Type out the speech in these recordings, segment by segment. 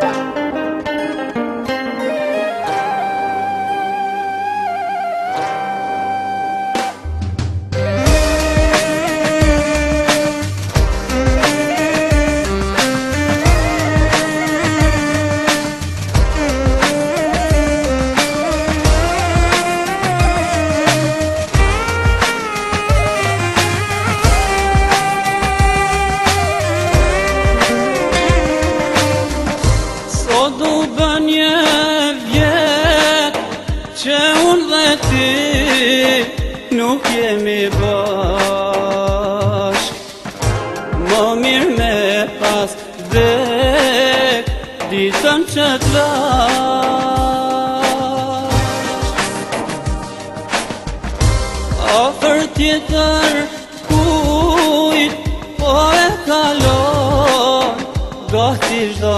Bye. Nuk jemi bashk Më mirë me pas dhek Ditën që t'vash A për tjetër kujt Po e kalon Do t'i zhdo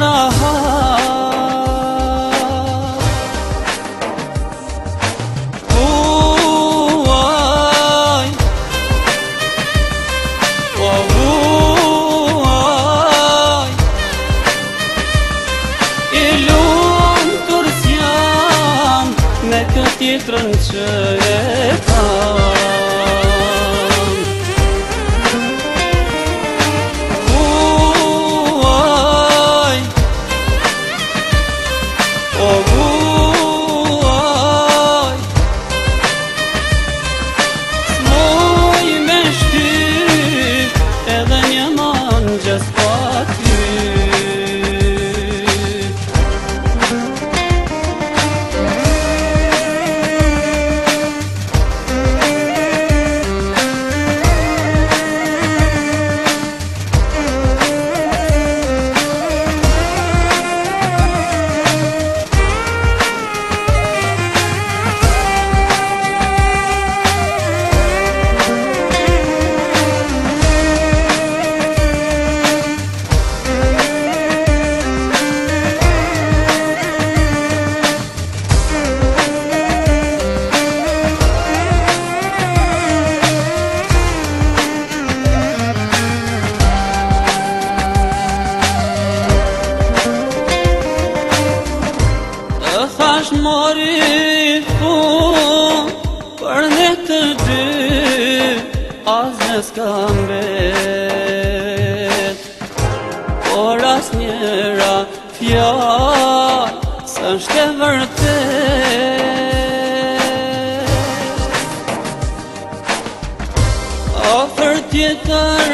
ra oh wai oh wai e lu n tur sian na ta Mëri i fu Për një të dy Az nësë këmbet Por as njëra Fja Së nështë e vërte A tjetër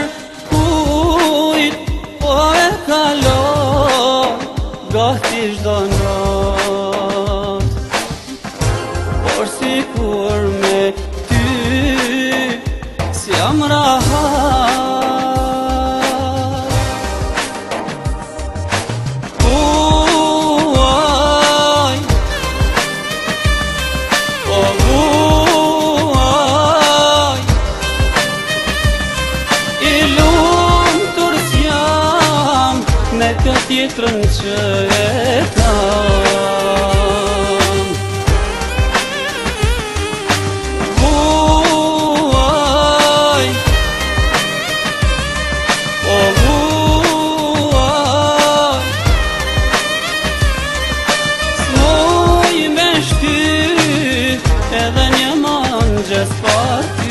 Jitër në që e t'am Buaj O buaj Smoj me shkyrë Edhe një manë gjësë partë